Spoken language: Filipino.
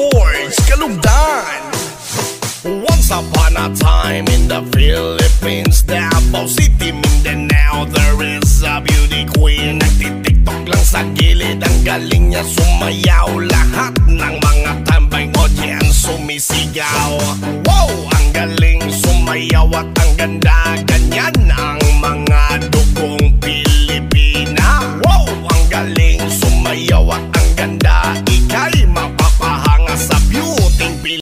George Kalugdan. Once upon a time in the Philippines Davao City, Mindanao There is a beauty queen. Nagtitiktok lang sa gilid Ang galing niya sumayaw. Lahat ng mga tambay audience sumisigaw. Wow! Ang galing sumayaw at ang ganda. Ganyan ang mga dugong Pilipina. Wow! Ang galing sumayaw at ang ganda. Ikay